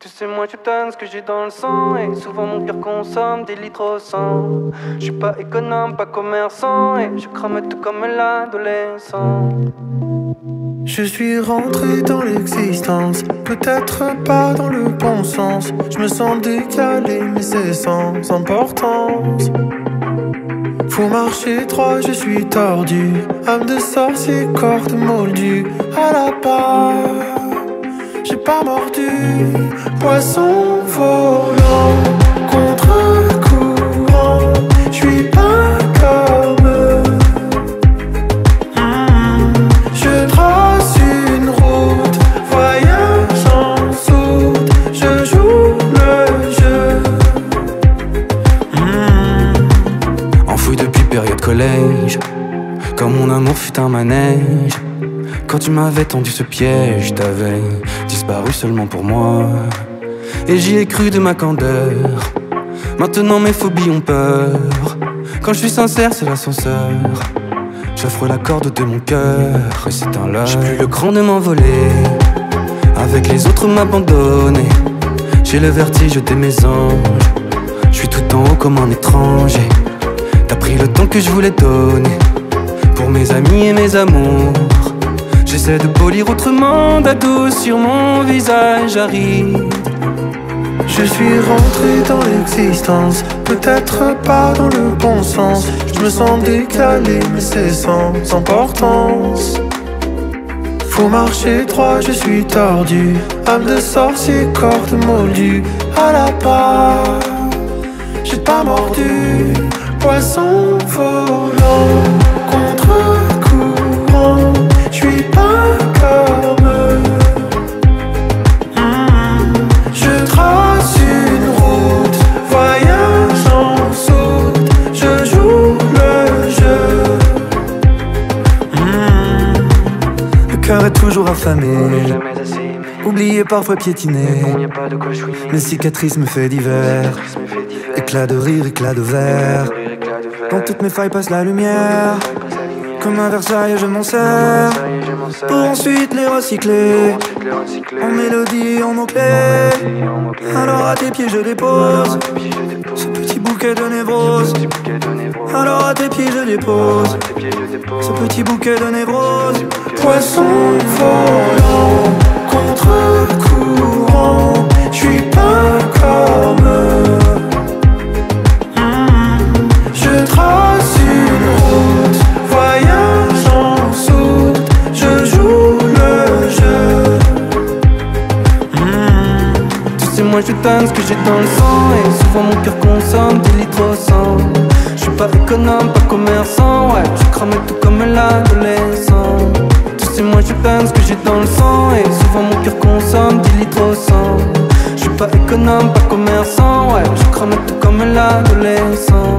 Tu sais, moi, je donne ce que j'ai dans le sang. Et souvent, mon cœur consomme des litres au sang. Je suis pas économe, pas commerçant. Et je crame tout comme l'adolescent. Je suis rentré dans l'existence, peut-être pas dans le bon sens. Je me sens décalé, mais c'est sans importance. Faut marcher droit, je suis tordu. Âme de sorcier, corde moldue à la part j'ai pas mordu. Poisson volant, contre-courant, je suis pas comme eux. Je trace une route, voyage en soute, je joue le jeu. Enfoui depuis période collège, comme mon amour fut un manège. Quand tu m'avais tendu ce piège, t'avais disparu seulement pour moi. Et j'y ai cru de ma candeur. Maintenant mes phobies ont peur. Quand je suis sincère, c'est l'ascenseur. J'offre la corde de mon cœur et c'est un leurre. J'ai plus le cran de m'envoler. Avec les autres m'abandonner. J'ai le vertige de mes anges. Je suis tout en haut comme un étranger. T'as pris le temps que je voulais donner. Pour mes amis et mes amours. J'essaie de polir autrement, d'ado sur mon visage arrive. Je suis rentré dans l'existence, peut-être pas dans le bon sens. Je me sens décalé, mais c'est sans importance. Faut marcher droit, je suis tordu. Âme de sorcier, corde moldue à la part. J'ai pas mordu, poisson volant cœur est toujours affamé. Oublié parfois piétiné. Mes cicatrices me fait divers. Éclat de rire, éclat de verre. Dans toutes mes failles passe la lumière. Comme un Versailles, je m'en sers. Pour ensuite les recycler. En mélodie, en mots-clés. Alors à tes pieds, je dépose. Bouquet de névrose. Alors à tes pieds, je dépose. Ce petit bouquet de névrose. Poisson volant moi je donne ce que j'ai dans le sang, et souvent mon cœur consomme des litres au sang. Je suis pas économe, pas commerçant, ouais, je crame tout comme l'adolescent moi je peine ce que j'ai dans le sang. Et souvent mon cœur consomme 10 litres au sang. Je suis pas économe, pas commerçant Ouais, je crame tout comme l'adolescent